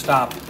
stop.